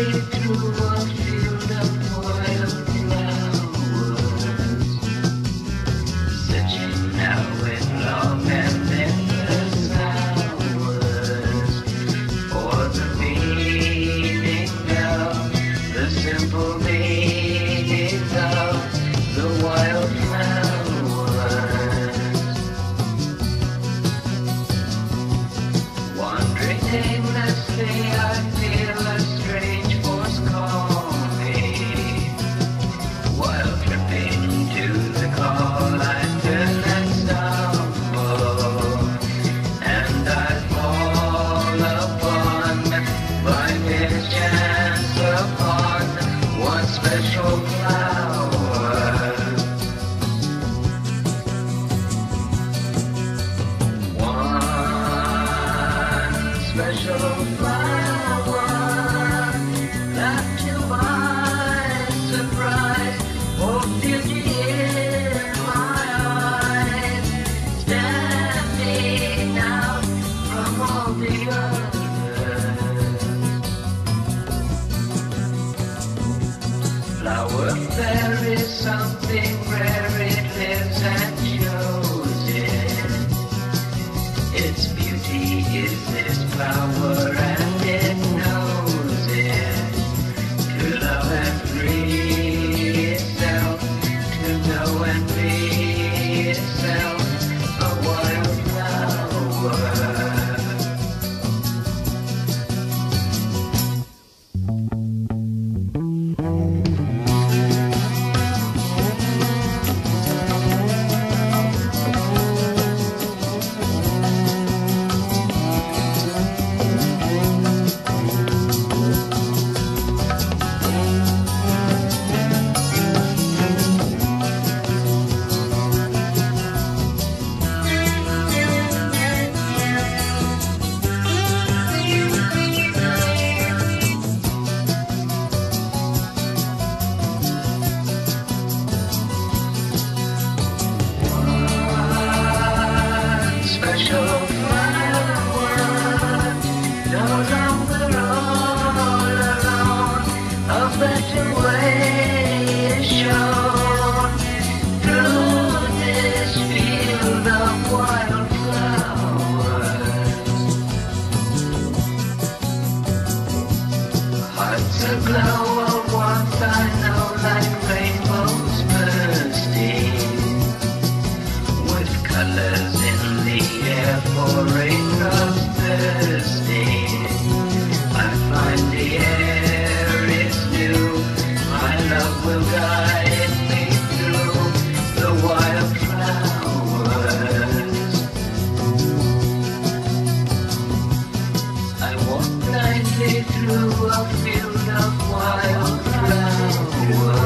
me to Flower there is something rare, it lives and shows it. Its beauty is its power. glow. Through a field of wild flowers.